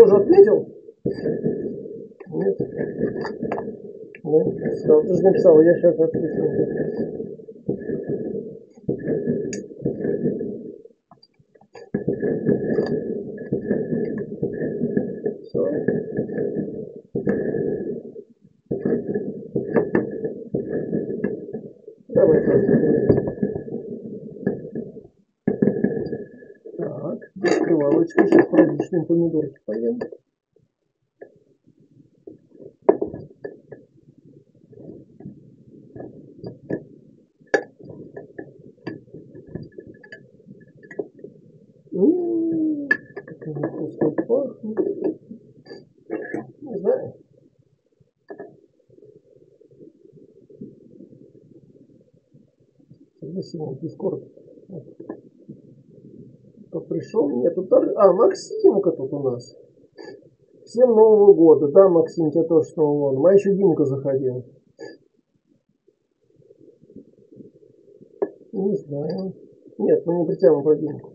Уже отметил? Нет. Ну, сказал, ты же написал, я сейчас отпишу. Все. Давай. Так, открывалочка, сейчас проличные помидорки поем. М, Как они вкусно пахнут. Не знаю. Спасибо, Дискорд. Кто пришел? Нет, тут... А, Максимка тут у нас. Всем Нового года. Да, Максим, тебе тоже с Нового года. А еще Димка заходил. Не знаю. Нет, мы не притянем про Димку.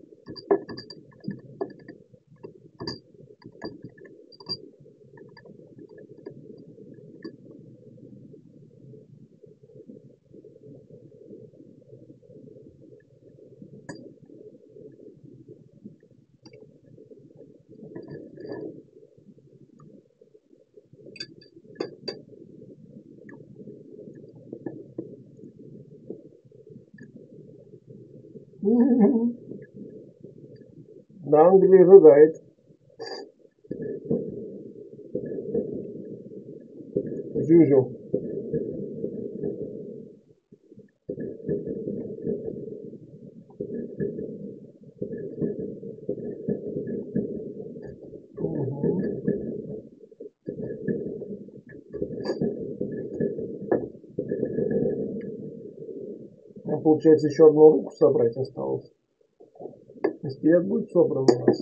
Да, Англия рыгает. Жужу. Мгм. А получается еще одну руку собрать осталось. Скелет будет собран у нас.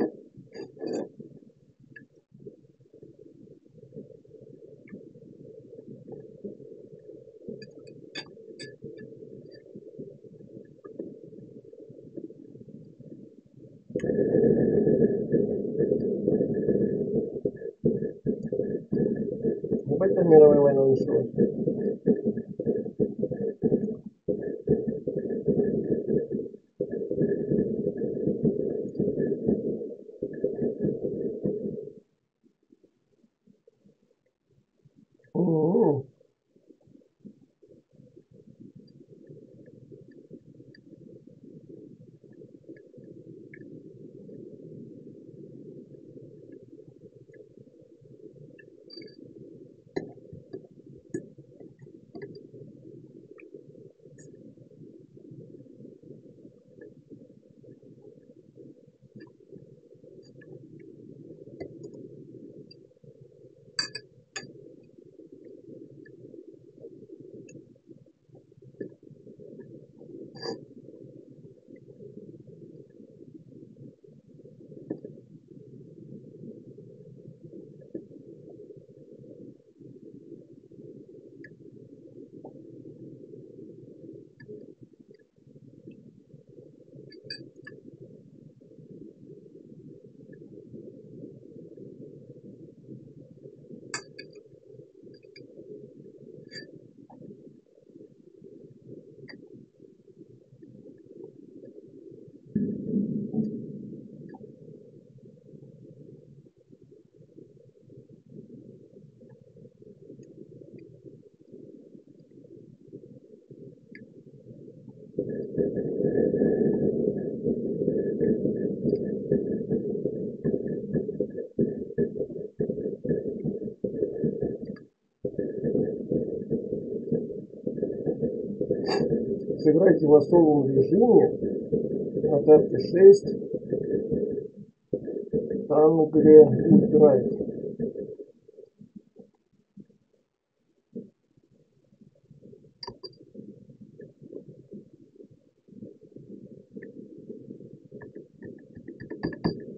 Сыграйте в особом режиме на карте 6 Tanglewood Drive.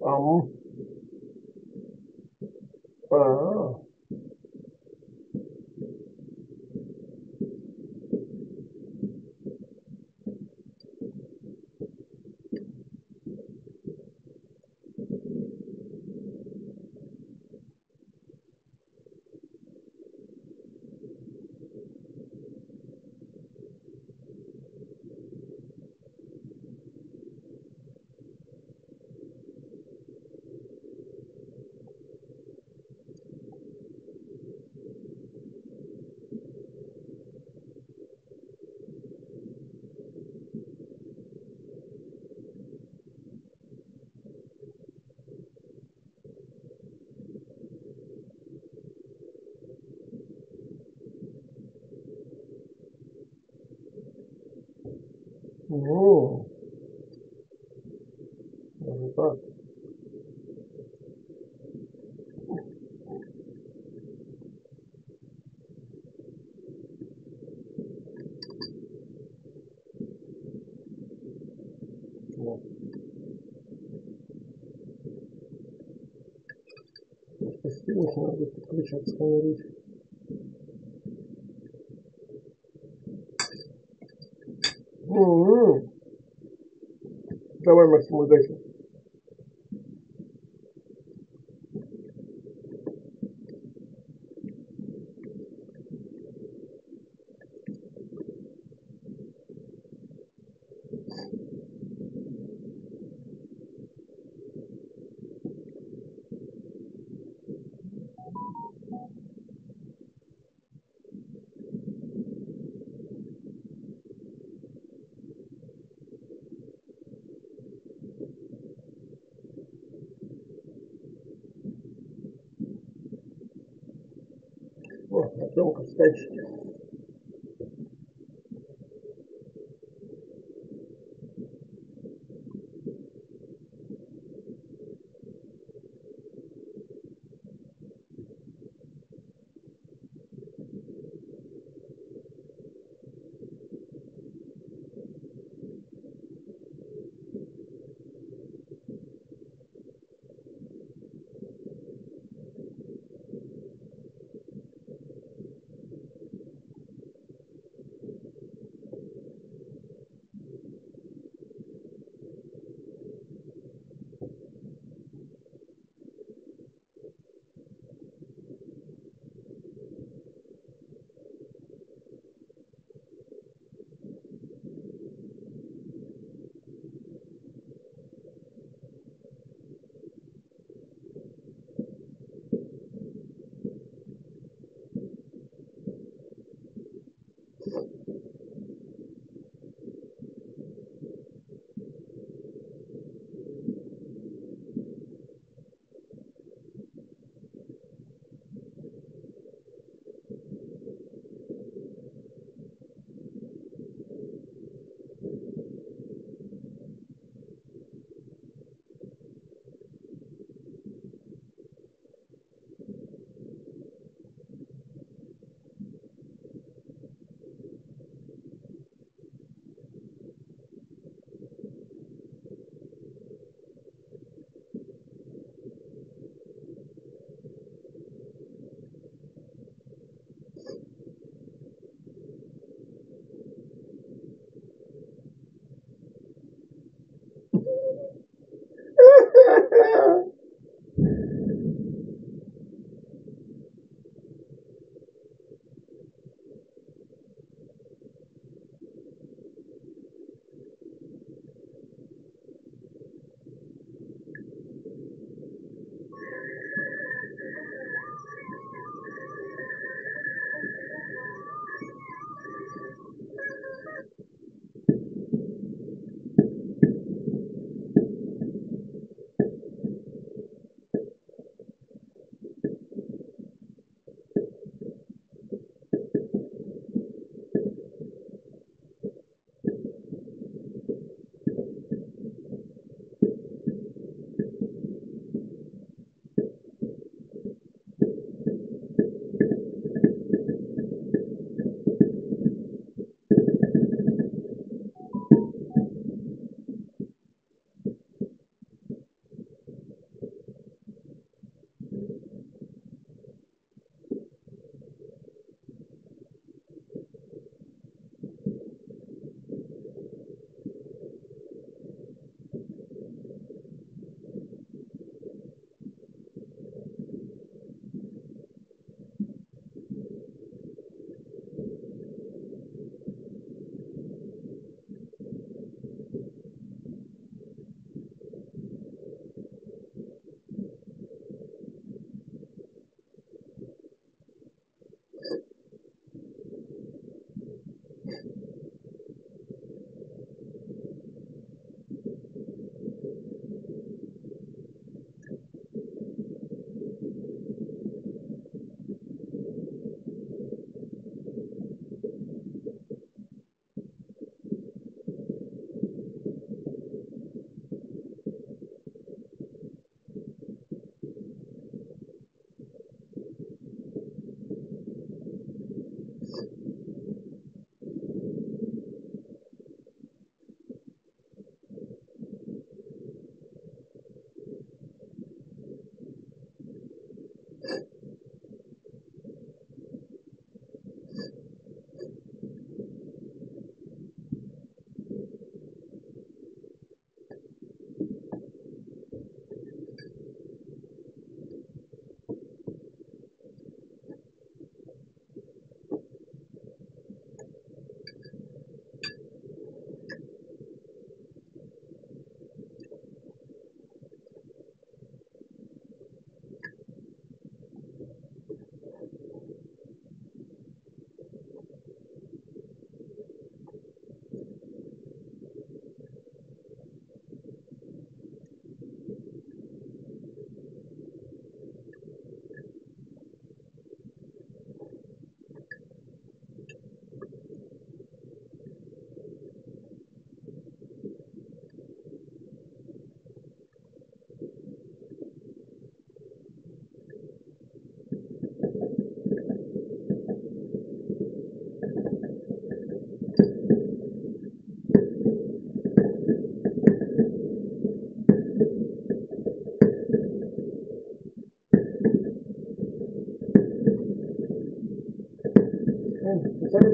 Ам. А. Ну, даже так. Постепенно надо подключаться кому-нибудь. Давай, Максим,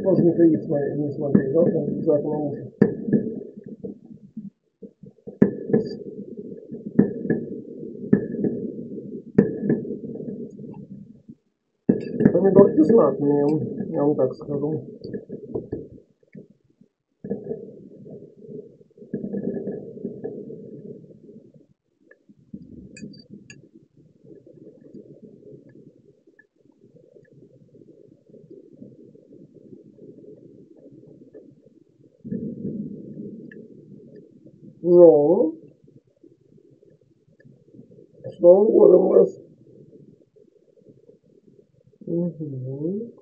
Михаил не смотреть, да, там за окном мужа. Помидорки знатные, я вам так скажу. Ну, с Новым годом вас. Угу.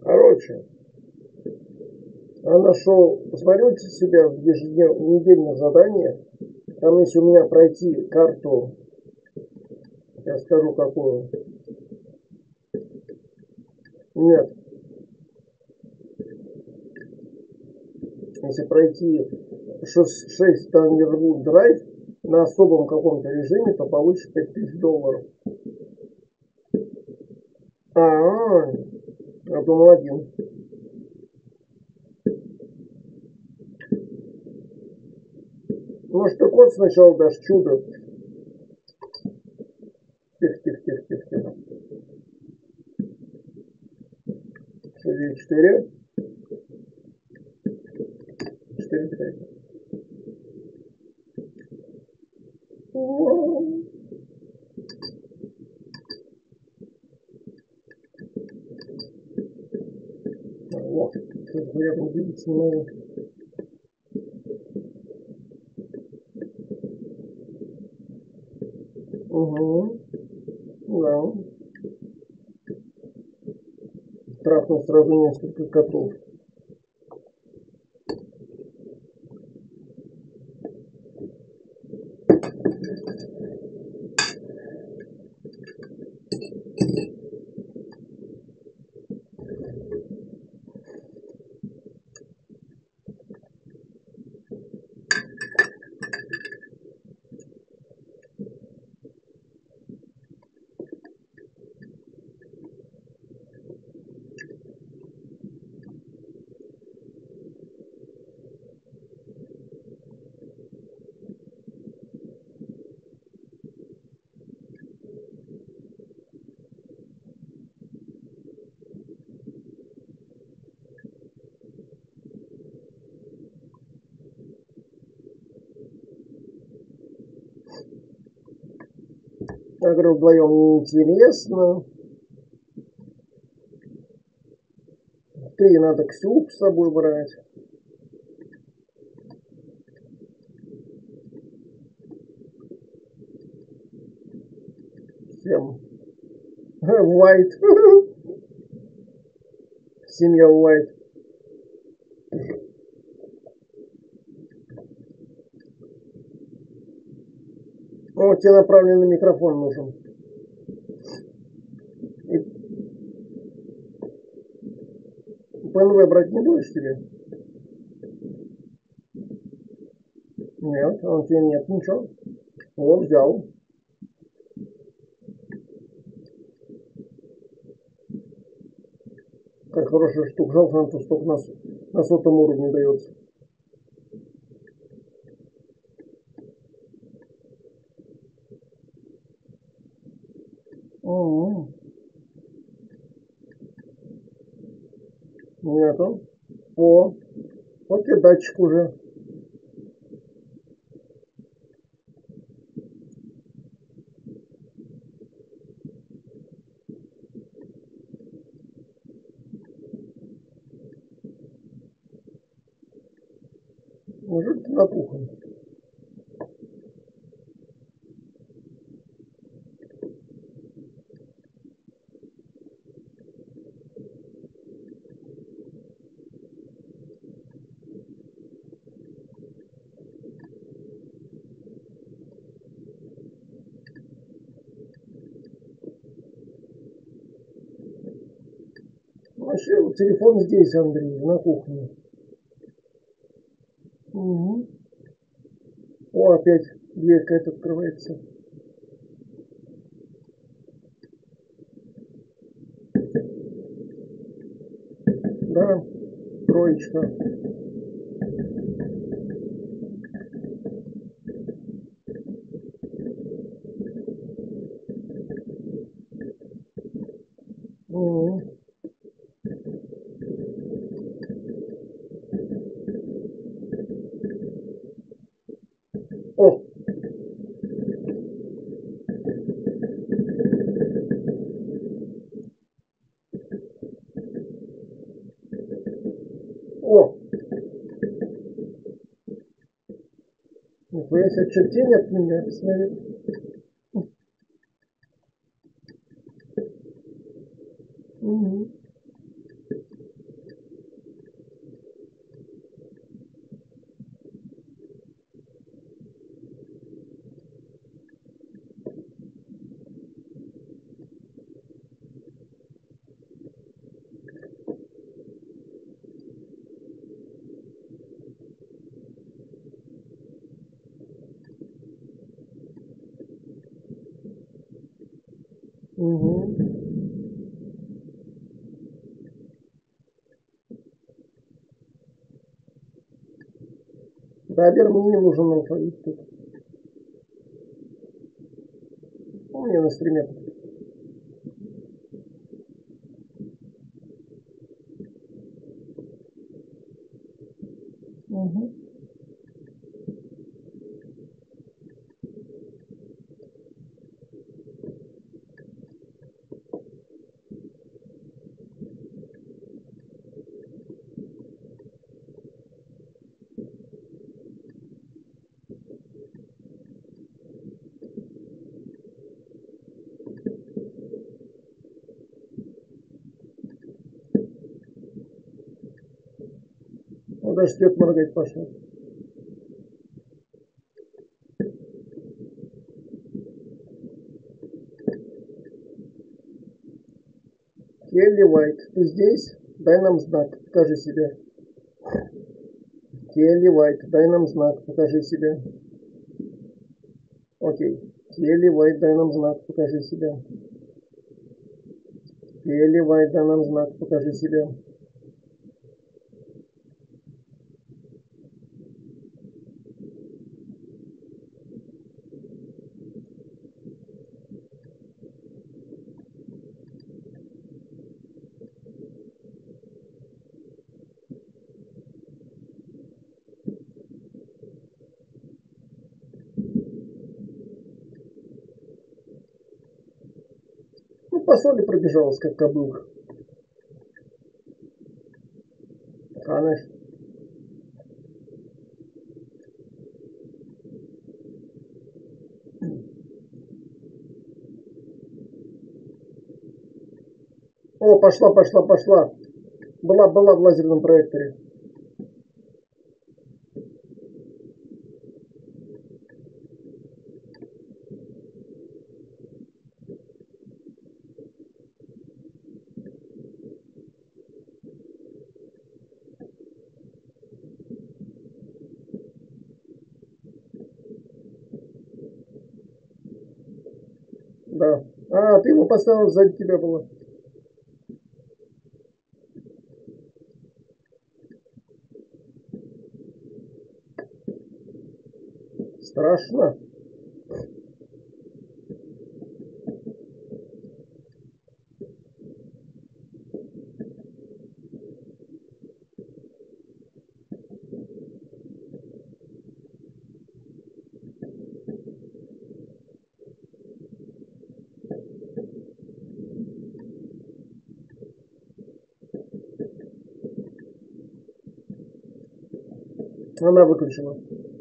Короче, нашел, посмотрите себя в еженедельных заданиях. Там если у меня пройти карту, я скажу какую. Нет, если пройти 6 Thunderwood Drive на особом каком-то режиме, то получишь 5000 долларов. А, -а, -а я думал один. Код сначала дашь чудо? Тихо, тихо, тихо, тихо, тихо. 4. 4, 5. Вот, как бы рядом видите немного. Угу. Да. Трахнул сразу несколько котов. Я говорю, вдвоем неинтересно. Ты надо Ксюк с собой брать. Всем. White. Семья White. О, тебе направленный микрофон нужен. ПНВ брать не будешь тебе? Нет, он тебе нет ничего. О, взял. Как хорошая штука. Жалко, что столько на, на сотом уровне дается. Угу. Нету. О, вот Телефон здесь, Андрей, на кухне. Угу. О, опять дверка какая-то открывается. Да, троечка. Нихуя себе, что тень Угу. Да, мне не нужен алфавит тут. Меня на стриме. Угу. Он моргать пошел. Келли Уайт, ты здесь? Дай нам знак, покажи себя. Келли Уайт, дай нам знак, покажи себя. Окей. Келли Уайт, дай нам знак, покажи себя. Келли Уайт, дай нам знак, покажи себя. Ну, по соли пробежалась, как кобылка. Она О, пошла, пошла, пошла. Была, была в лазерном проекторе. Да. А, ты его поставил, сзади тебя было. Страшно. Она выключила. Угу.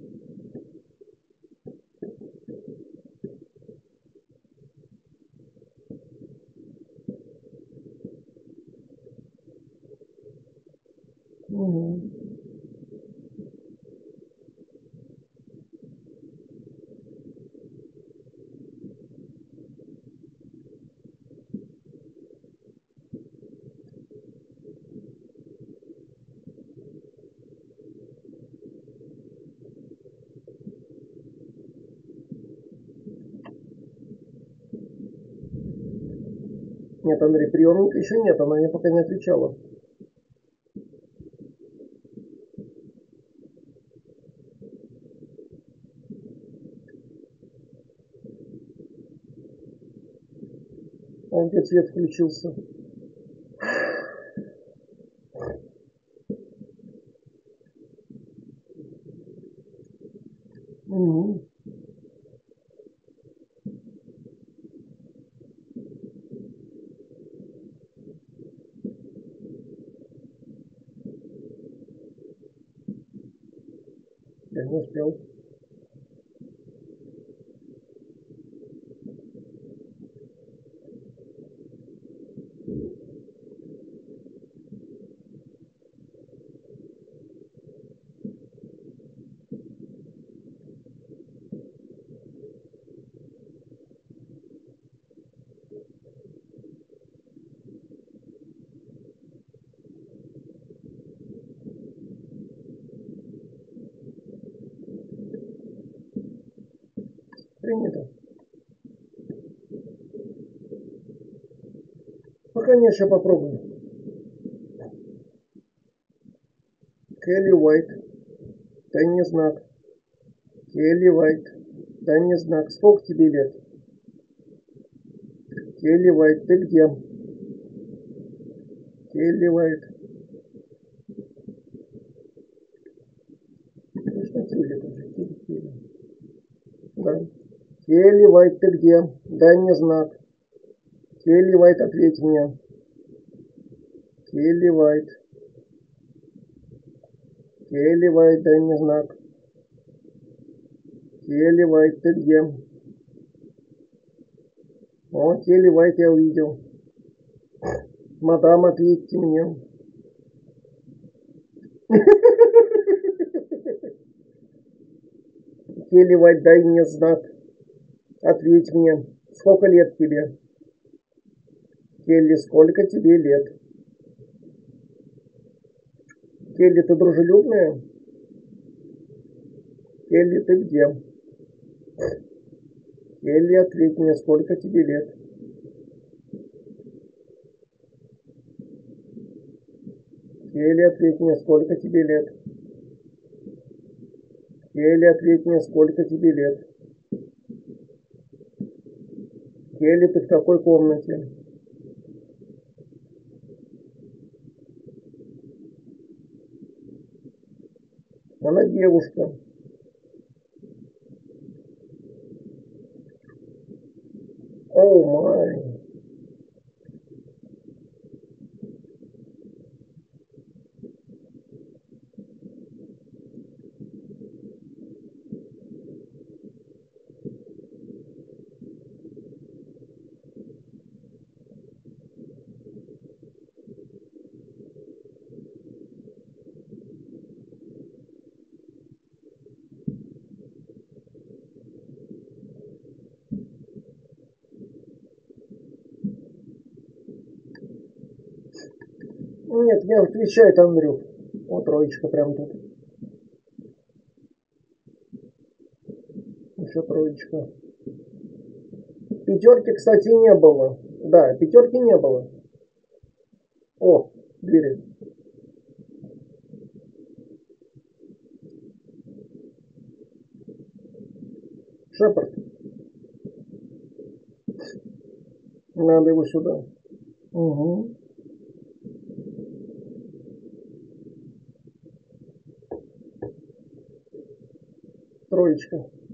Нет, Андрей, приемник еще нет, она мне пока не отвечала. Он где свет включился. Сейчас попробуем. Келли Уайт. Дай мне знак. Келли Уайт. Дай мне знак. Сколько тебе лет? Келли Уайт, ты где? Келли Уайт. Конечно, Келли тоже. Да. Келли Вайт, ты где? Дай мне знак. Келли Вайт, ответь мне. Келли Вайт. Келли Вайт, дай мне знак. Келли Вайт, ты где? О, Келли Вайт я увидел. Мадам, ответьте мне. Келли Вайт, дай мне знак. Ответь мне, сколько лет тебе? Келли, сколько тебе лет? Келли, ты дружелюбная? Келли, ты где? Келли, ответь мне, сколько тебе лет? Келли, ответь мне, сколько тебе лет? Келли, ответь мне, сколько тебе лет? Келли, ты в какой комнате? Она девушка. Нет, не отвечает Андрюх. Вот троечка прям тут. Еще троечка. Пятерки, кстати, не было. Да, пятерки не было. О, двери. Шепард. Надо его сюда. Угу. Троечка.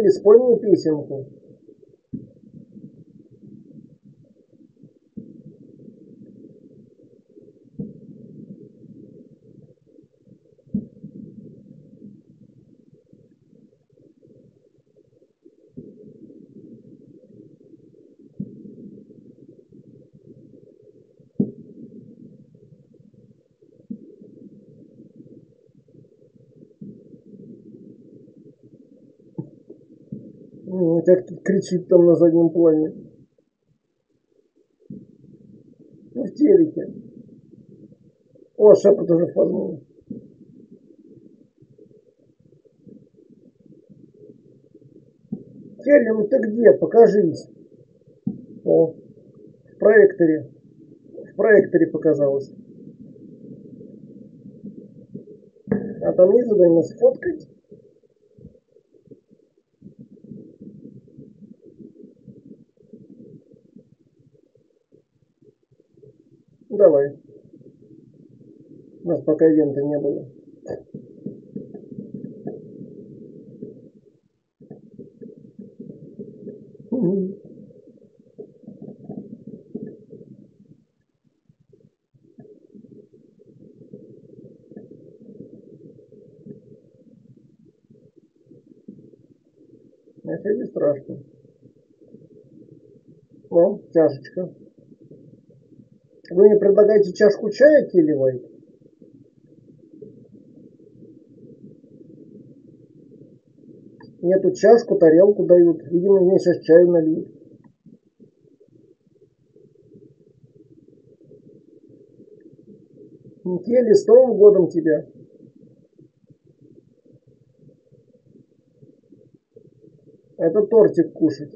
Келли, спой песенку. Как кричит там на заднем плане. Ну, в телеке. О, шапка тоже фазнула. Келли, ну ты где? Покажись. О, в проекторе. В проекторе показалось. А там есть задание сфоткать? Давай. Ивента не было. Это не страшно. О, чашечка. Вы мне предлагаете чашку чая киливай? Нету чашку, тарелку дают. Видимо, мне сейчас чаю нальют. Келли, с Новым годом тебя! Это тортик кушать.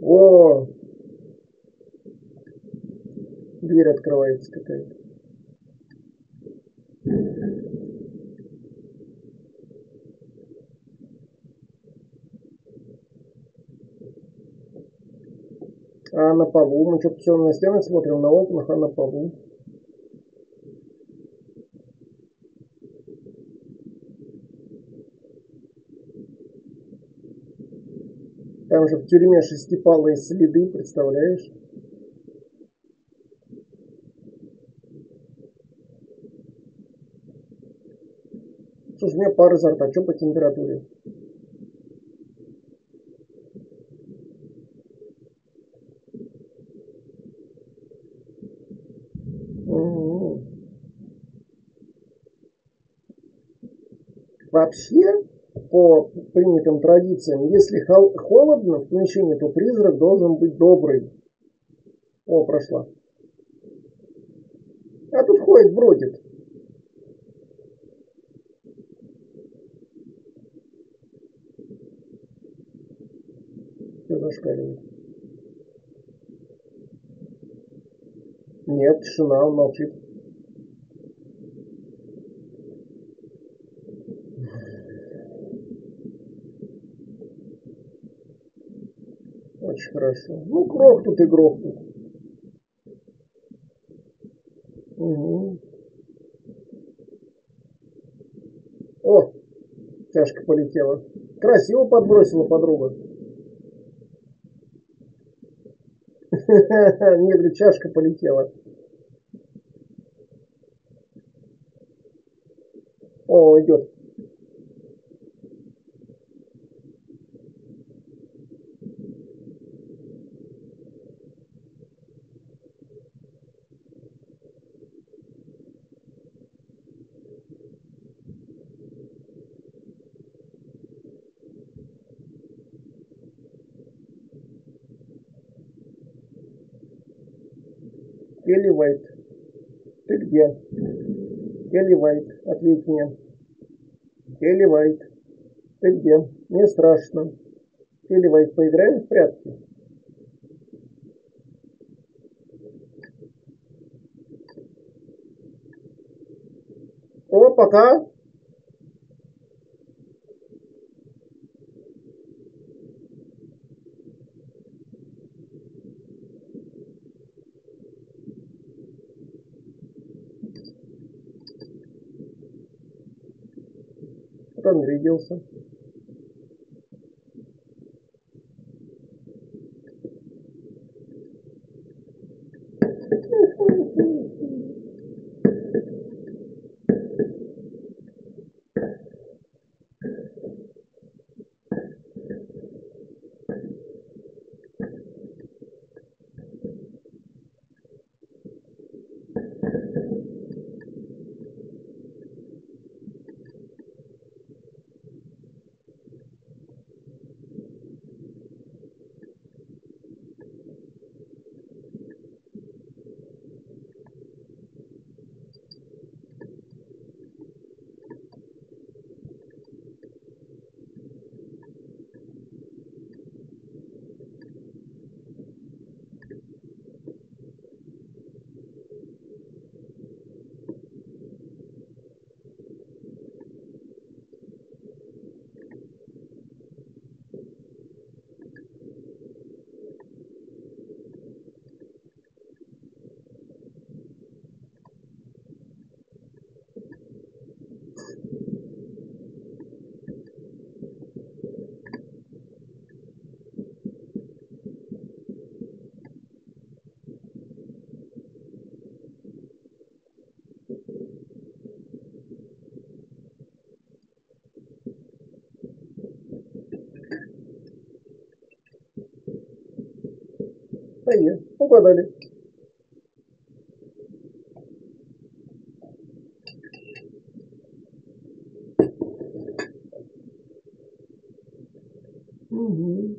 О! Дверь открывается какая-то. А на полу? Мы что-то все на стенах смотрим, на окнах, а на полу. Там же в тюрьме шестипалые следы, представляешь? Слушай, у меня пар изо рта, что по температуре? Вообще, по принятым традициям, если холодно в помещении, то призрак должен быть добрый. О, прошла. А тут ходит, бродит. Все зашкаливает. Нет, тишина, он молчит. Очень хорошо. Ну, грохнут и грохнут. Угу. О, чашка полетела. Красиво подбросила подруга. Говорю, чашка полетела. О, идет. Келли Вайт. Ты где? Келли Вайт, мне. Келли Вайт. Ты где? Мне страшно. Келли Вайт, поиграем в прятки? О, пока. Там виделся. А є, угадали. Угу.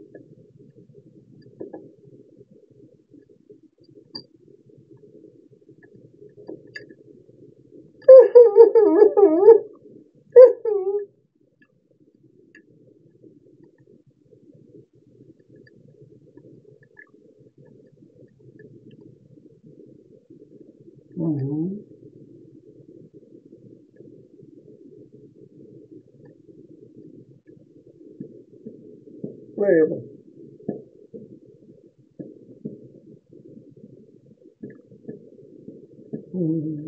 Угу. Наверное. Мгм.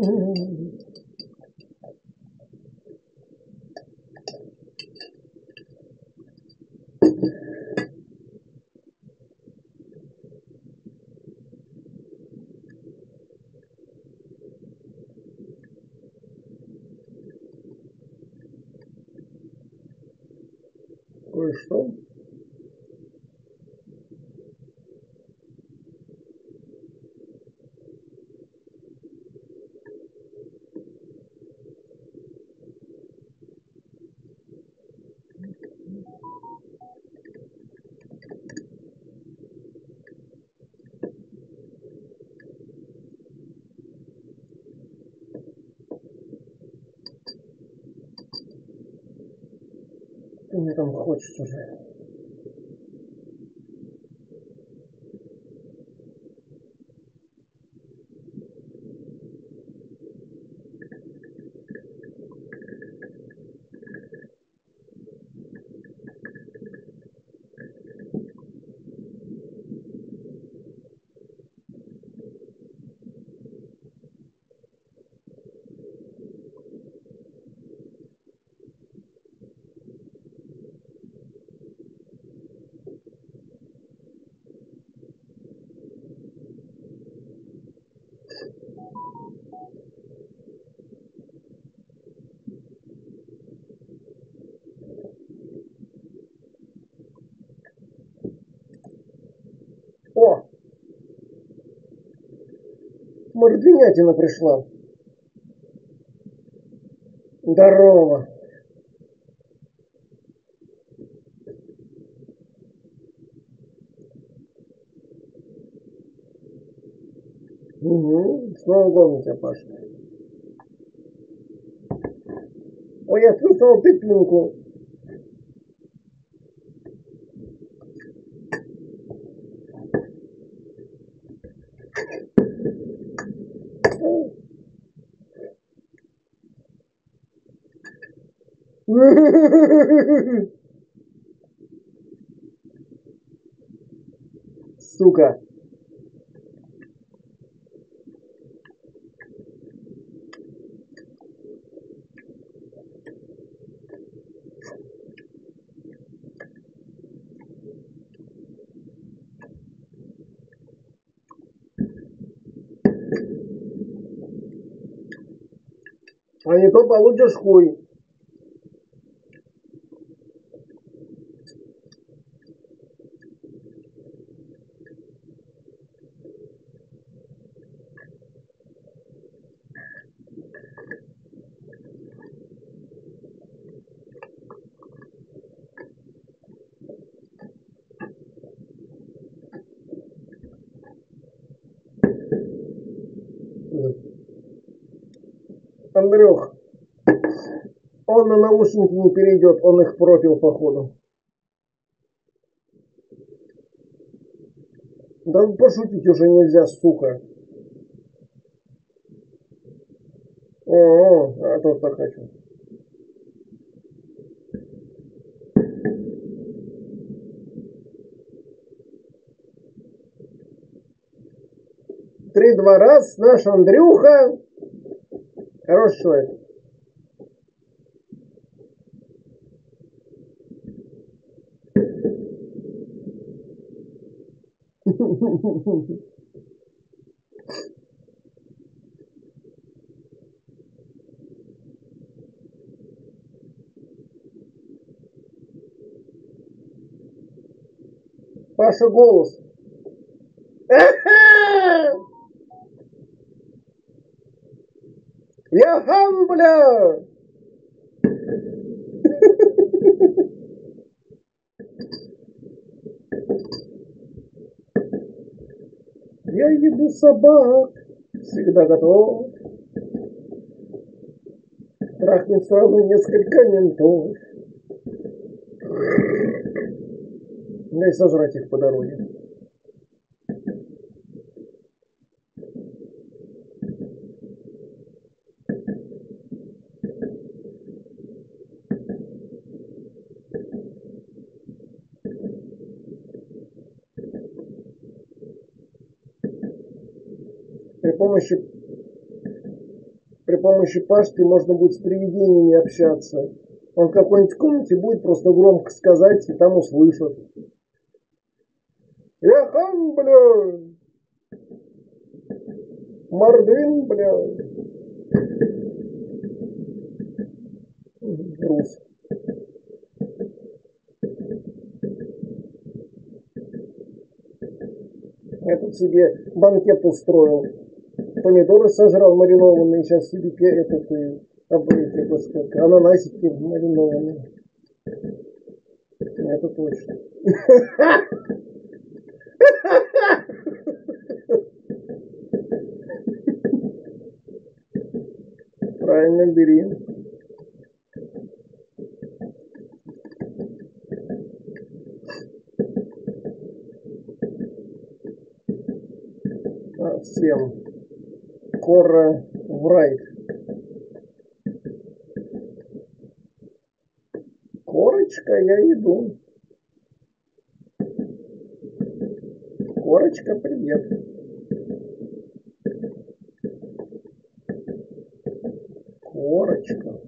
Oh, Что мне там хочется уже? О! Мордвинятина пришла. Здорово. Угу. С Новым годом тебя, Паша. Ой, я слышал ты Сука. А не то получишь хуй. Андрюх, он на наушники не перейдет, он их пропил походу. Да пошутить уже нельзя, сука. О, а то так хочу. три-два раз наш Андрюха. Хороший человек. Паша голос. Я гамбля! Я еду собак, всегда готов. Трахнуть сразу несколько ментов. Да и сожрать их по дороге. При помощи, при помощи Пашки можно будет с привидениями общаться. Он в какой-нибудь комнате будет просто громко сказать, и там услышат. Я хам, бля! Мордвин, бля! Рус. Я тут себе банкет устроил помидоры сожрал маринованные, сейчас себе этот, эти, господи, ананасики маринованные. Это точно. Правильно, бери. А, всем скоро в рай. Корочка, я иду. Корочка, привет. Корочка.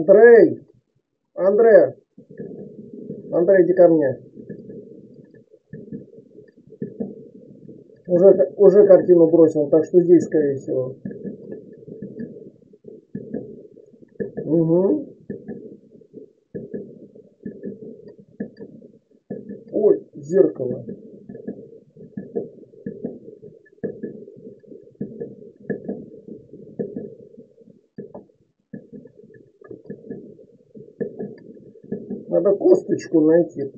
Андрей! Андрей! Андрей, иди ко мне. Уже, уже картину бросил, так что здесь, скорее всего. Угу. Ой, зеркало. Надо косточку найти.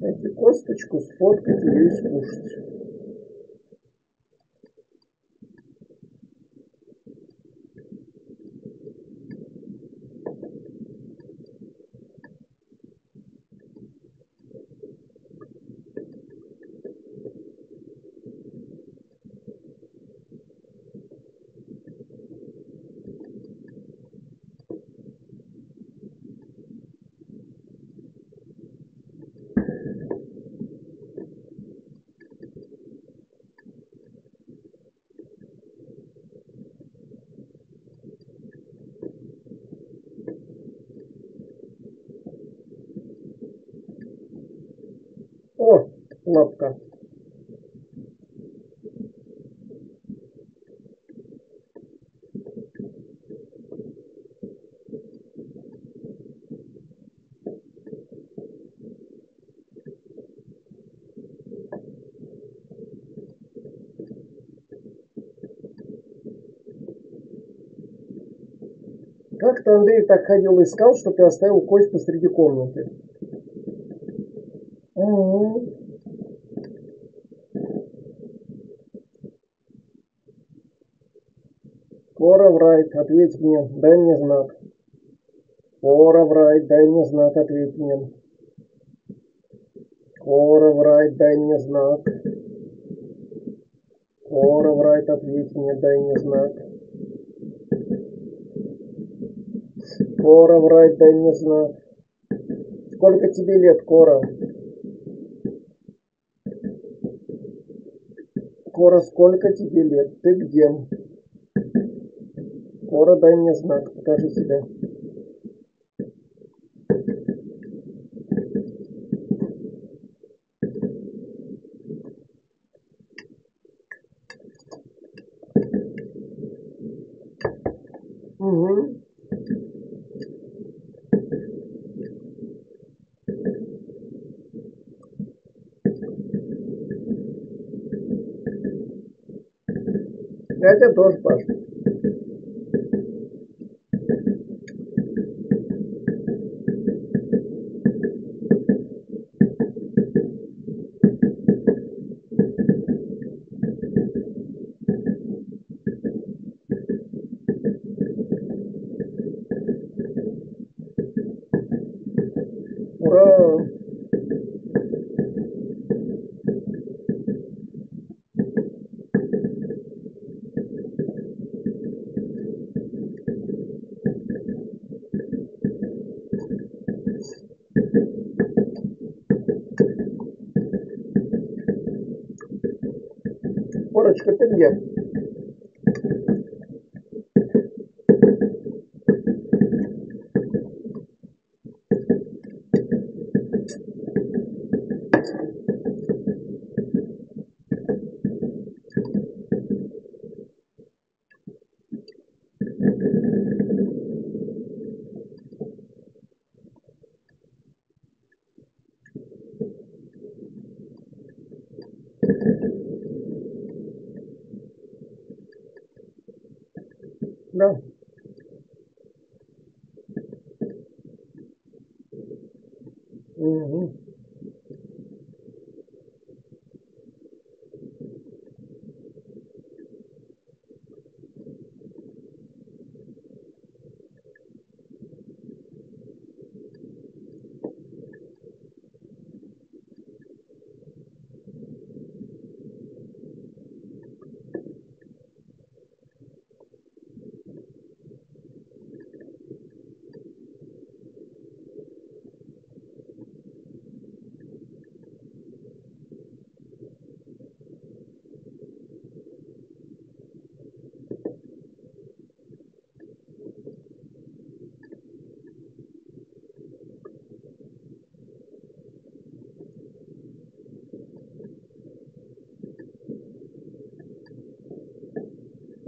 Найти косточку, сфоткать и скушать. я Андрей так ходил и искал, что ты оставил кость посреди комнаты. Угу. Кора Врайт, ответь мне, дай мне знак. Кора Врайт, дай мне знак, ответь мне. Кора Врайт, дай мне знак. Кора Врайт, ответь мне, дай мне знак. Кора right, дай мне знак. Сколько тебе лет, Кора? Кора, сколько тебе лет? Ты где? Кора, дай мне знак, покажи себя. kata dia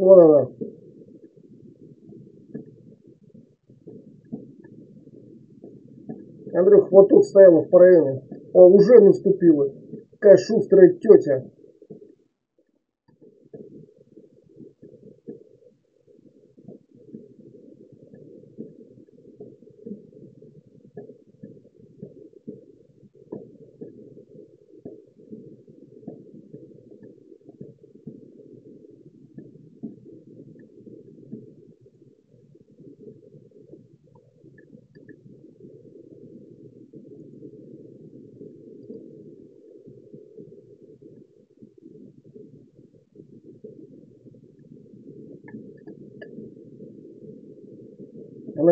Вон она. Андрюх, вот тут стояла в проеме. О, уже наступила. Какая шустрая тетя.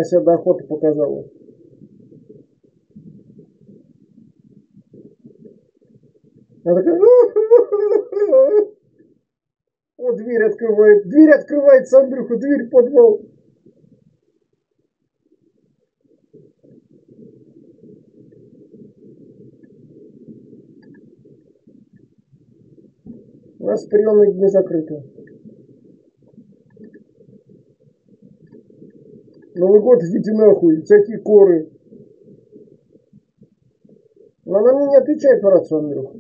Она себя до охоты показала. Она такая... О, дверь открывает. Дверь открывается, Андрюха, дверь подвал. У нас приемные дни закрыты. Новый год идите нахуй, всякие коры. Но она мне не отвечает по рацию, Андрюха.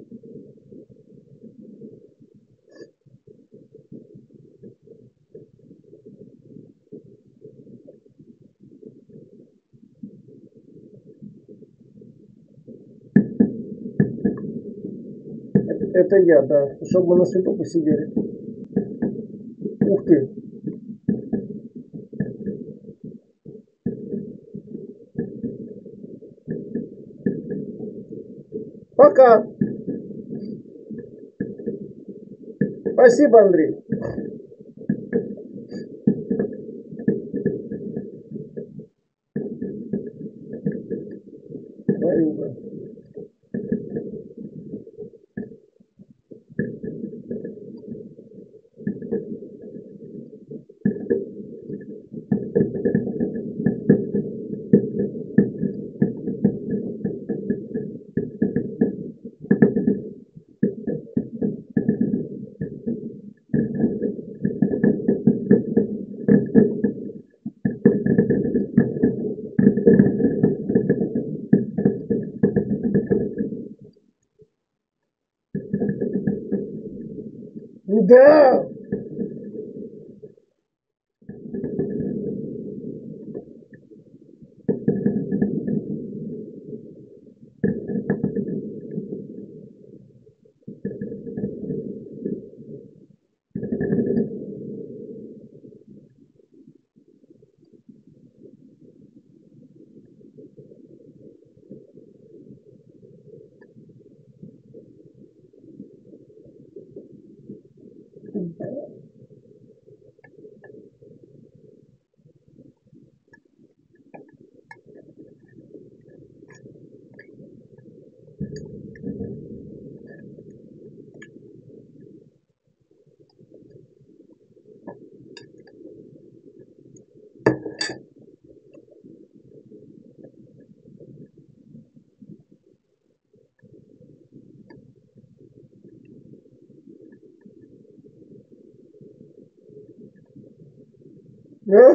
Это, это я, да. Чтобы мы на свету посидели. Ух ты. Пока. Спасибо, Андрей.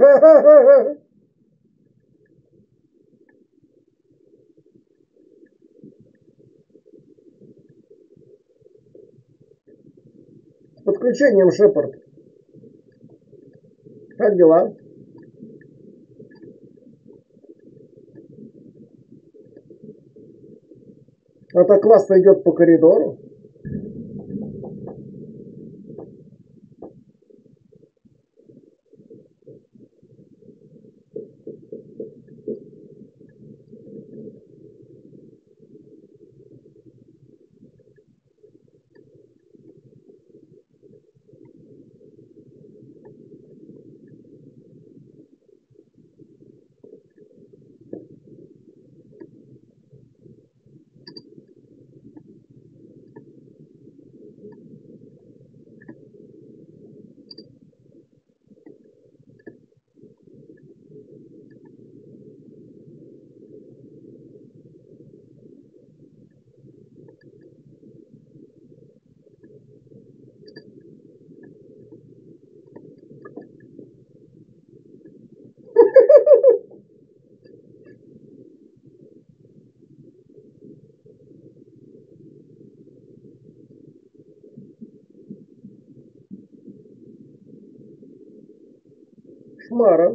С подключением Шепард. Как дела? А так классно идет по коридору. Шмара.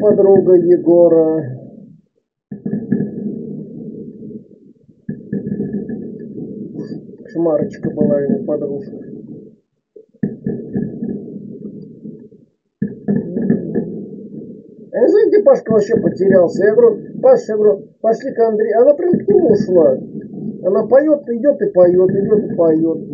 подруга Егора. Шмарочка была его подружка. А знаете, Пашка вообще потерялся. Я говорю, Паша, я говорю, пошли к Андрею. Она прям к нему ушла. Она поет, идет и поет, идет и поет.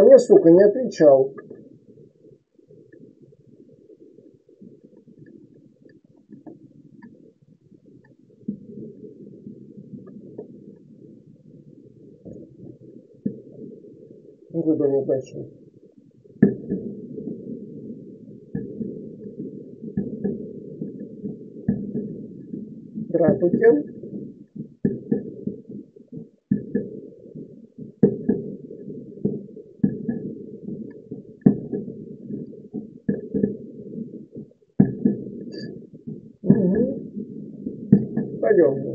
А мне, сука, не отвечал. Какой домик yo.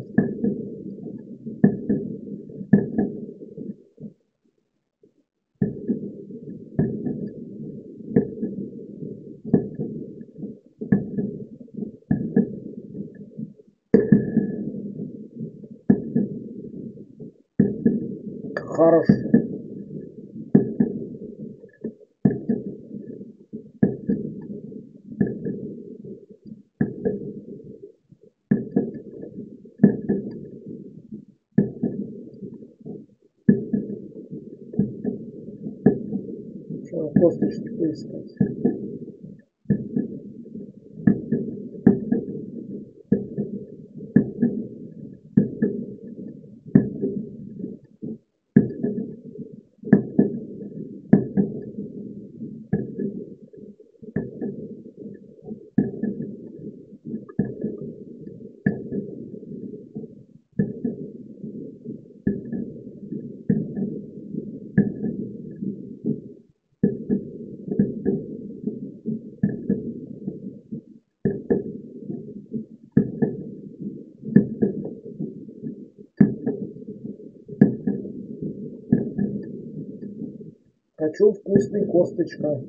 Хочу вкусный косточка.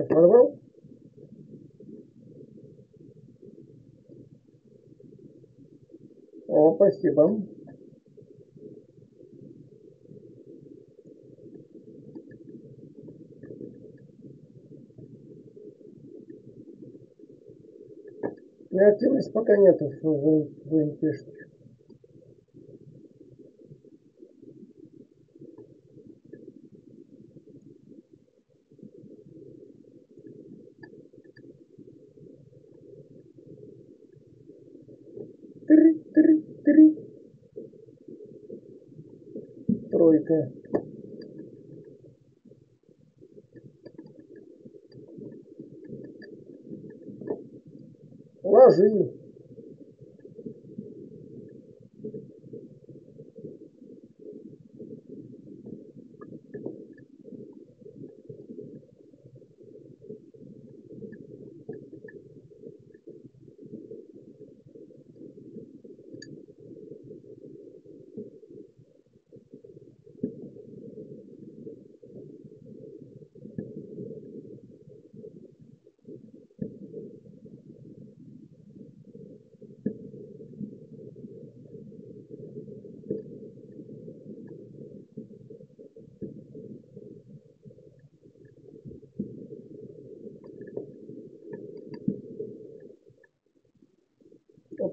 Так, порвал? О, спасибо. Не активность пока нету в, в, в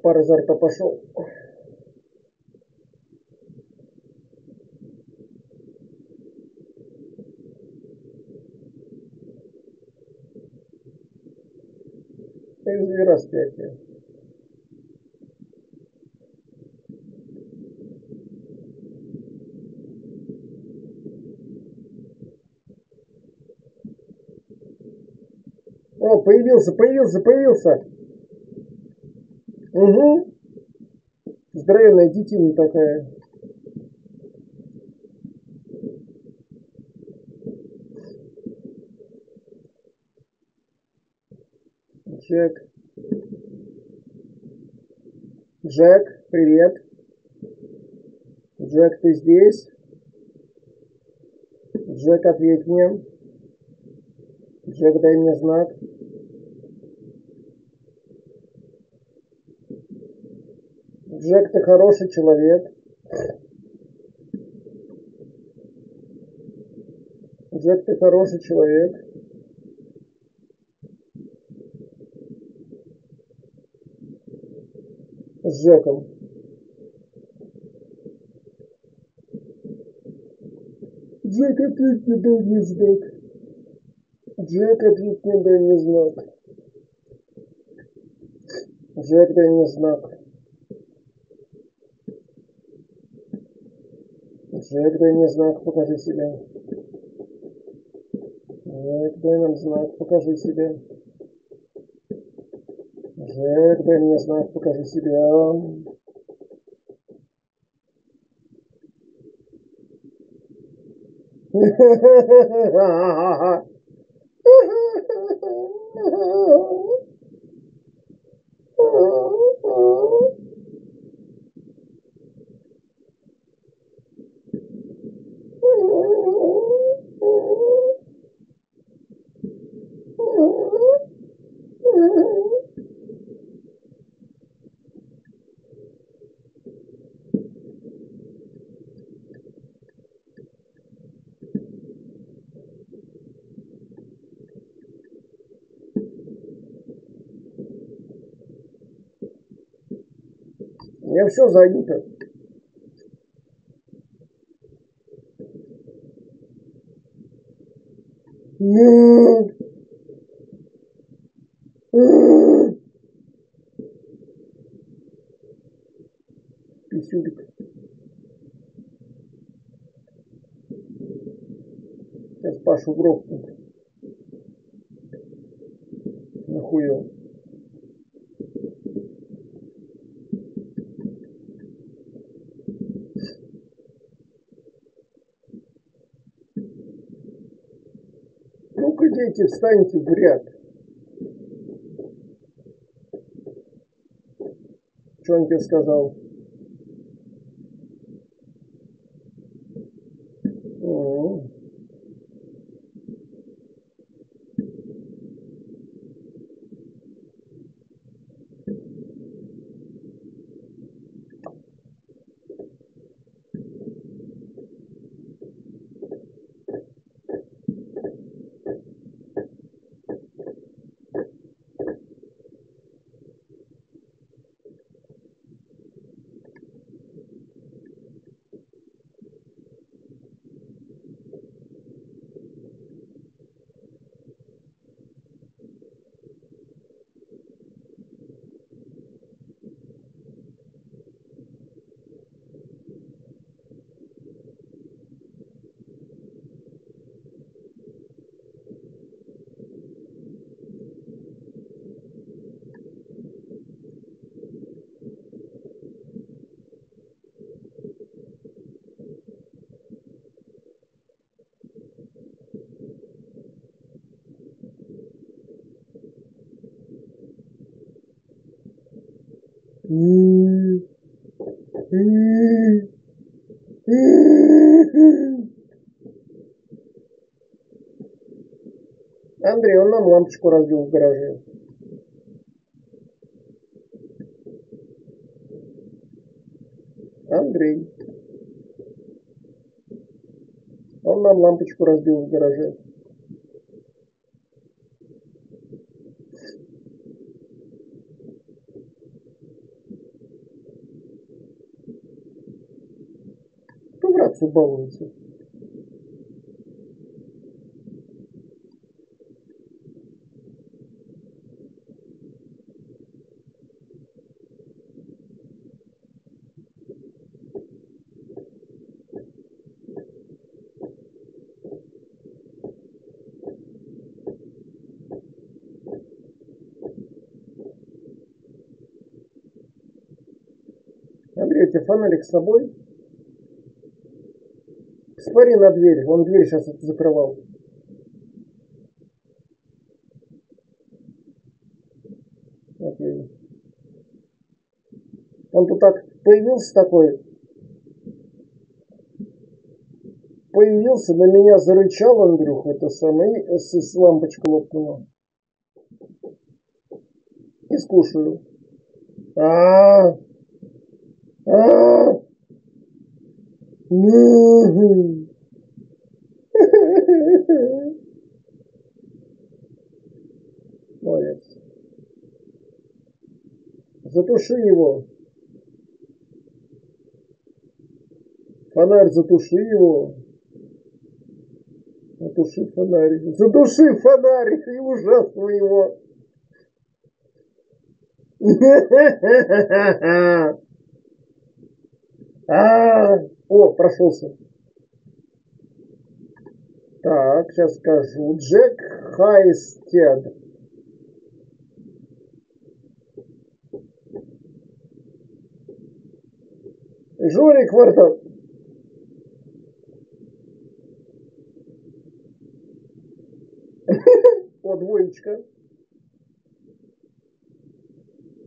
Пар изо рта пошел. Из распятия. О, появился, появился, появился. Угу. Здоровенная детина такая. Джек. Джек, привет. Джек, ты здесь? Джек, ответь мне. Джек, дай мне знак. Джек, ты хороший человек. Джек, ты хороший человек. С Джеком. Джек, ответь мне, дай мне знак. Джек, ответь мне, дай мне знак. Джек, дай мне знак. Джек, дай мне знак, покажи себя. Джек, дай нам знак, покажи себя. Джек, дай мне знак, покажи себя. Я все занято. Нет. Писюлик. Сейчас Пашу грохнут. Нахуя? Дети, встаньте в ряд. Тебе сказал? О. Лампочку разбил в гараже. Андрей. Он нам лампочку разбил в гараже. Кто братцу балуется? Фонарик с собой. Смотри на дверь. Он дверь сейчас закрывал. Окей. Он тут так появился такой. Появился, на меня зарычал Андрюх, это самый, с, с лампочка лопнула. И скушаю. А, -а, -а, -а. Молодец. Затуши его. Фонарь затуши его. Затуши фонарь. Задуши фонарь и ужасно его. А, о, прошелся. Так, сейчас скажу. Джек Хайстед. Жорик Вартов. О, двоечка.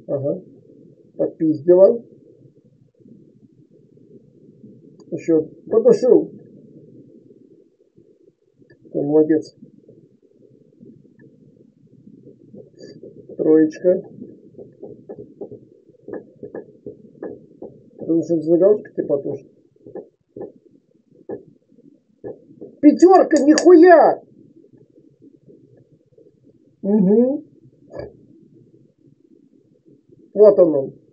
Ага. Подпиздила. Еще потушил. Ты молодец. Троечка. Потому что зажигалочка ты потушишь. Пятерка, нихуя! Угу. Вот он он.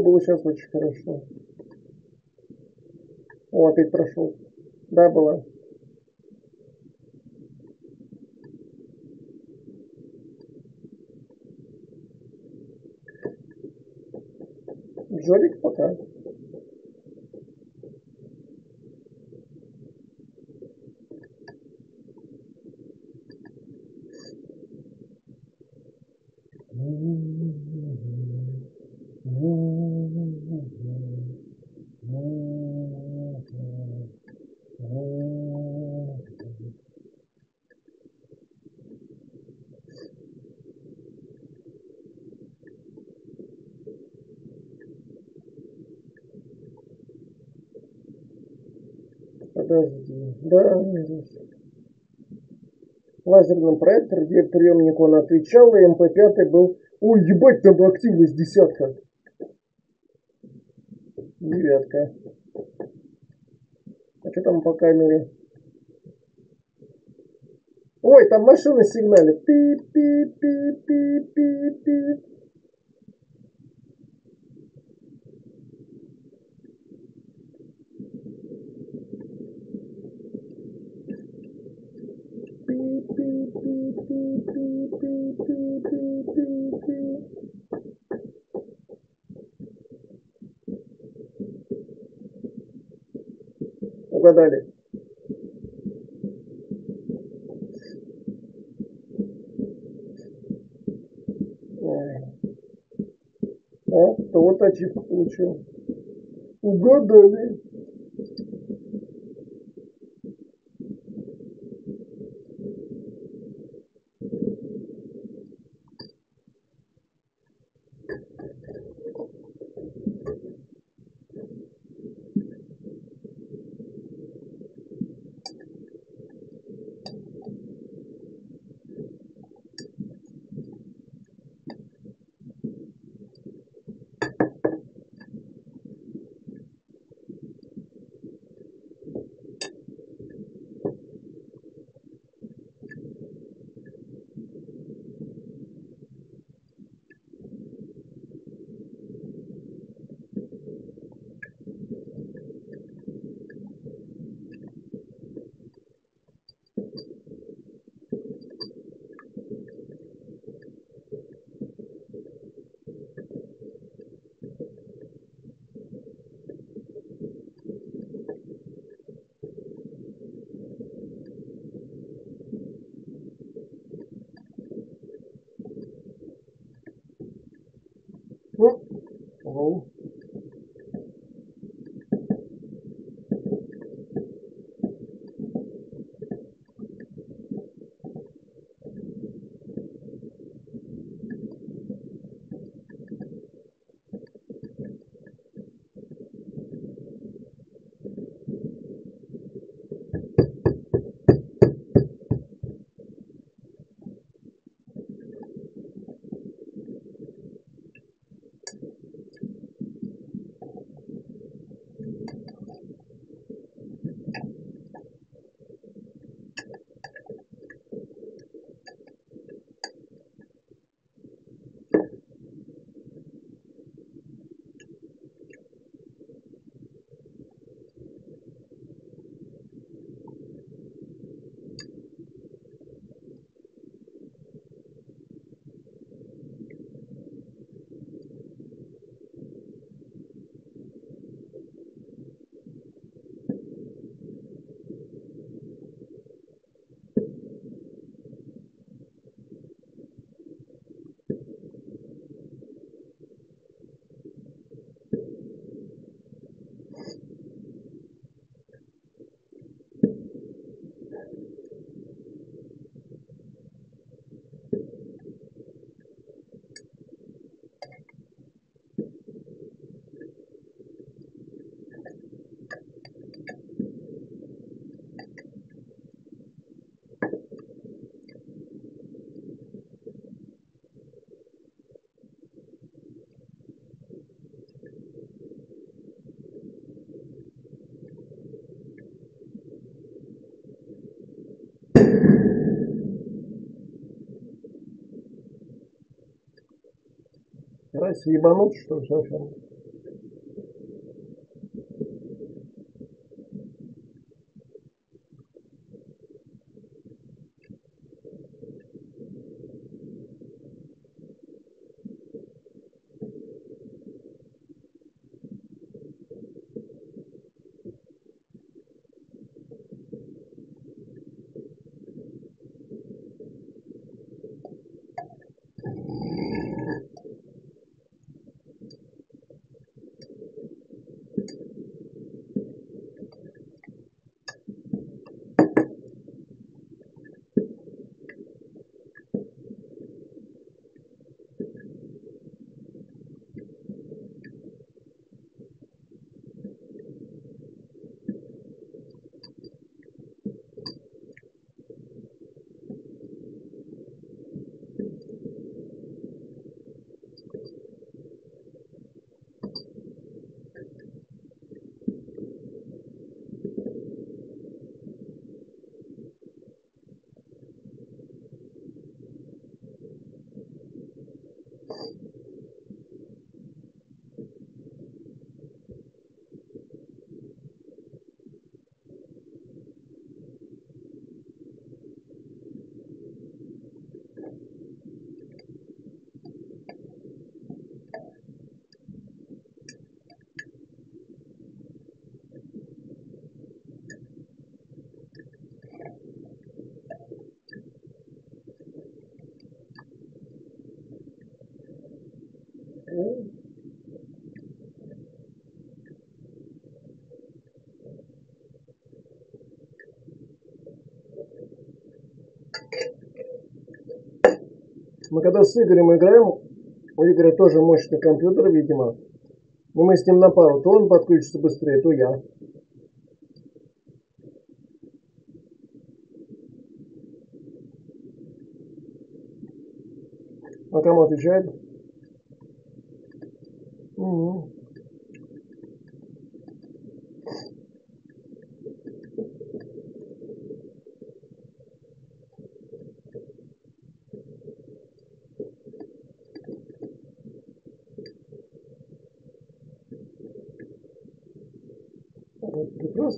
Прибору было сейчас очень хорошо. О, опять прошел. Да, была. Джолик пока. Да, лазерном проекторе, где приемник он отвечал, и МП5 был... Ой, ебать, там активность десятка. Девятка. А что там по камере? Ой, там машина сигналит. Пи-пи-пи-пи-пи-пи. Sancho, o Godoy né? Пошел. Ебануть, что ли, совсем? Мы когда с Игорем играем, у Игоря тоже мощный компьютер, видимо. И мы с ним на пару. То он подключится быстрее, то я. А кому отвечает?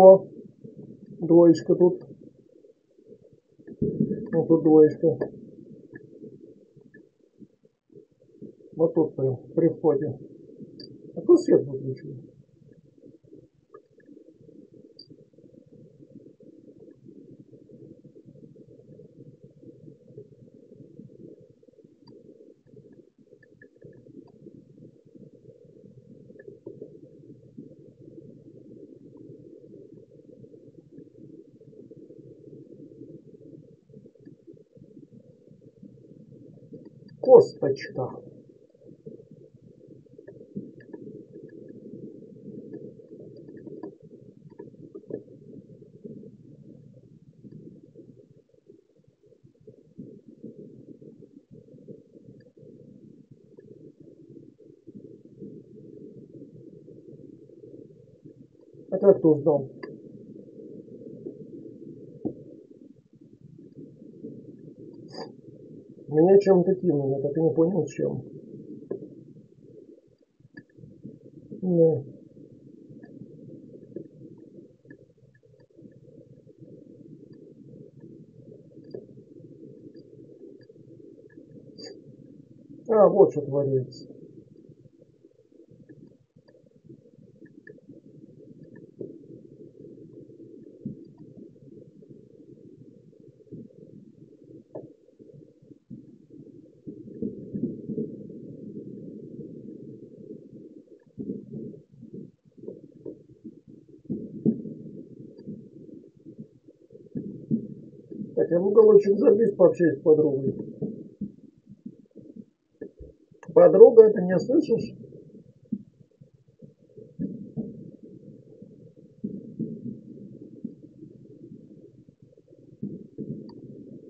О, двоечка тут. Вот тут двоечка. Вот тут при, при входе. А тут свет выключили. Косточка. А как ты Меня чем-то кинули, я так и не понял чем. Не. А, вот что творится. Уголочек забьюсь, пообщаюсь с подругой. Подруга, ты меня слышишь?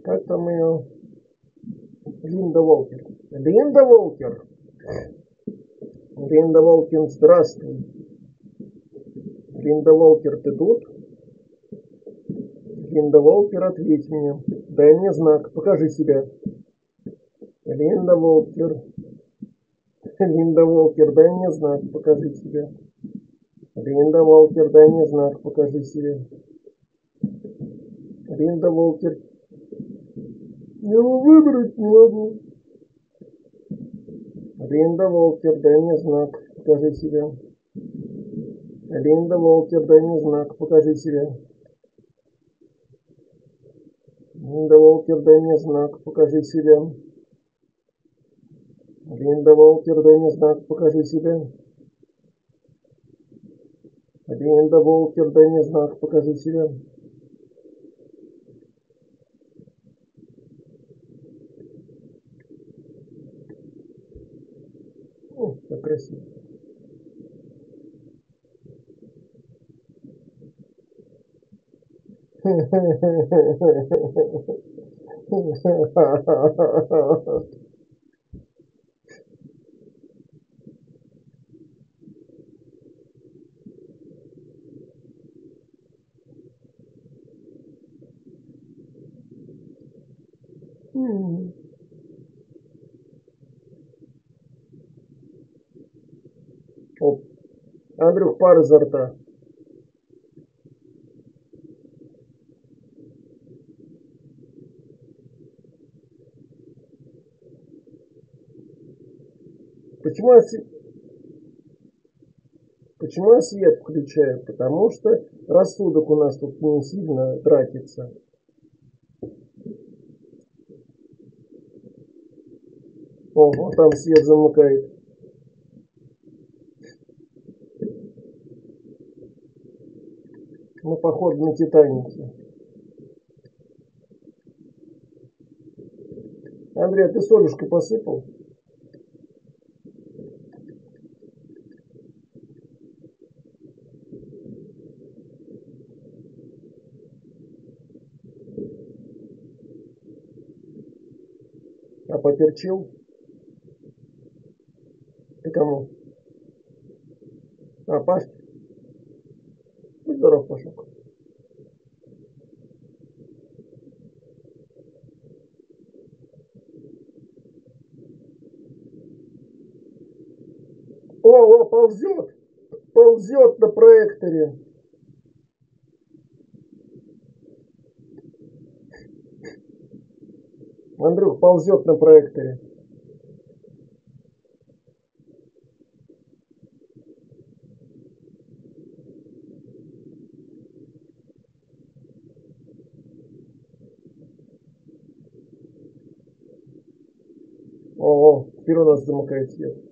Как там ее? Линда Волкер. Линда Волкер. Линда Волкин, здравствуй. Линда Волкер, ты тут? Линда Волкер, ответь мне. Дай мне знак, покажи себя. Линда Волкер. Линда Волкер, дай мне знак, покажи себя. Линда Волкер, дай мне знак, покажи себя. Линда Волкер. Я его выбрать не могу. Линда Волкер, дай мне знак, покажи себя. Линда Волкер, дай мне знак, покажи себя. Волкер, дай мне знак, покажи себя. Линда Волкер, дай мне знак, покажи себя. Линда Волкер, дай мне знак, покажи себя. О, как красиво. Оп. Андрюх, пар изо рта. Почему я, Почему я свет включаю? Потому что рассудок у нас тут не сильно тратится. О, вот там свет замыкает. Мы походу на Титанике. Андрей, а ты солюшку посыпал? Поперчил? Ты кому? А, Паш? Будь здоров, Пашок. О, о, ползет! Ползет на проекторе. Андрюх ползет на проекторе. О, теперь у нас замыкает свет.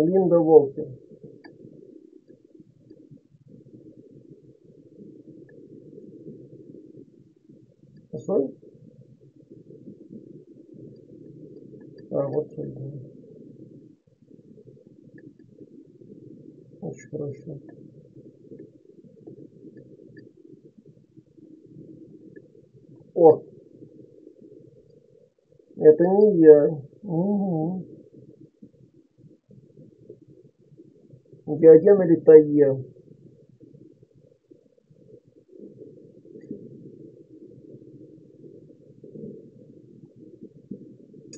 Линда Волкер. Постой. А, вот это. Очень хорошо. О! Это не я. Угу. Диадема или Тайе?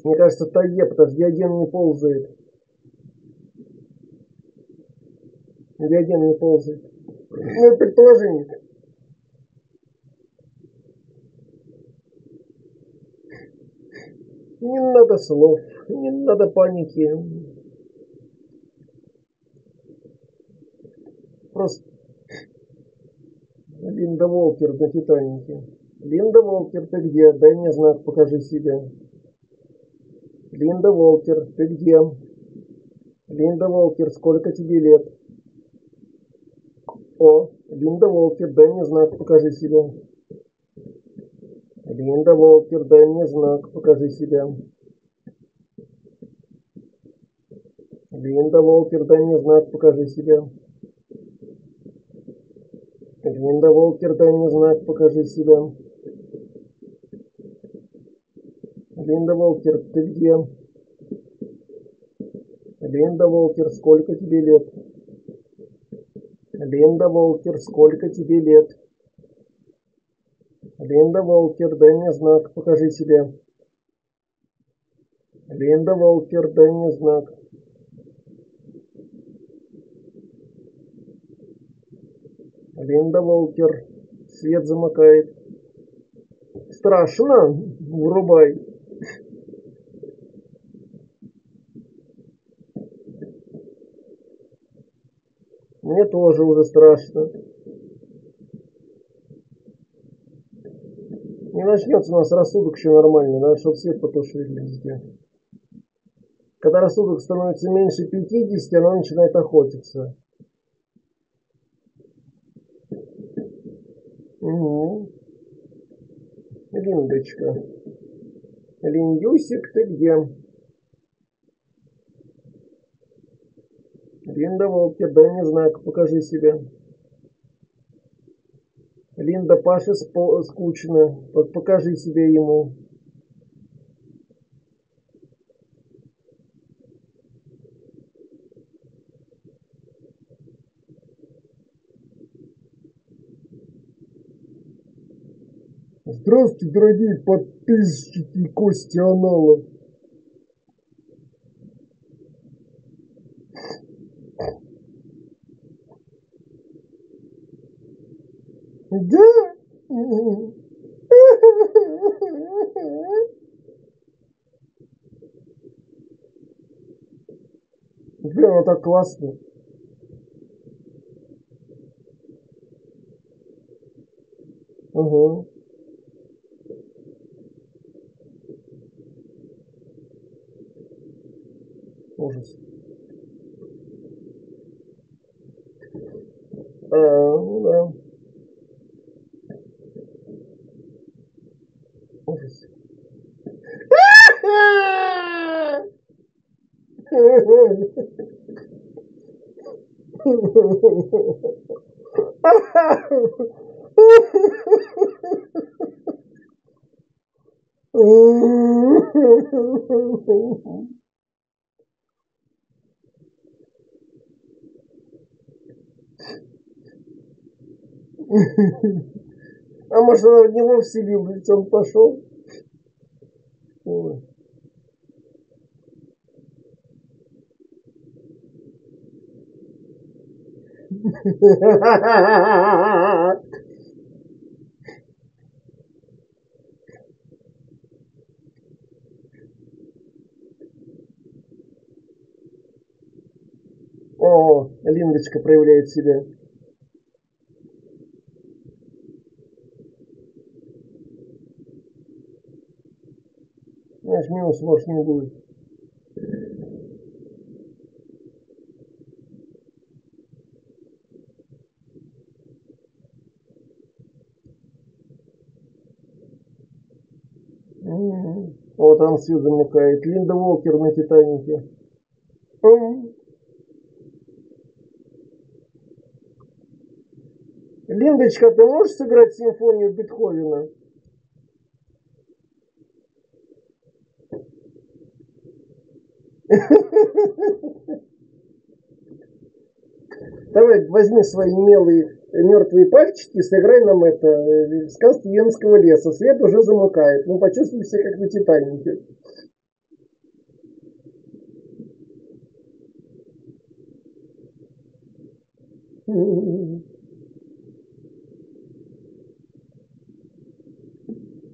Мне кажется, Тайе, потому что диадем не ползает. Диадем не ползает. Ну, это предположение. Не надо слов, не надо паники. Просто Линда Волкер на Титанике. Линда Волкер, ты где? Дай мне знак, покажи себя. Линда Волкер, ты где? Линда Волкер, сколько тебе лет? О, Линда Волкер, дай мне знак, покажи себя. Линда Волкер, дай мне знак, покажи себя. Линда Волкер, дай мне знак, покажи себя. Линда Волкер, дай мне знак, покажи себя. Линда Волкер, ты где? Линда Волкер, сколько тебе лет? Линда Волкер, сколько тебе лет? Линда Волкер, дай мне знак, покажи себя. Линда Волкер, дай мне знак. Линда Волкер, свет замыкает. Страшно? Врубай. Мне тоже уже страшно. Не начнется у нас рассудок еще нормальный, надо, чтобы свет потушили везде. Когда рассудок становится меньше 50, оно начинает охотиться. Угу. Линдочка. Линдюсик, ты где? Линда Волкер, дай мне знак, покажи себя. Линда, Паше скучно. Покажи себя ему. Здравствуйте, дорогие подписчики Кости Анала. Да. Блин, он так классно. Угу. Ужас. А, ну да. Ужас. А может она в него вселилась, он пошел? Ой. О, Линдочка проявляет себя. Минус может не будет. Вот там свет замыкает. Линда Уокер на Титанике. Линдочка, ты можешь сыграть симфонию Бетховена? Давай, возьми свои мелые мертвые пальчики, сыграй нам это э, сказки Венского леса. Свет уже замыкает. Мы почувствовали себя как на Титанике.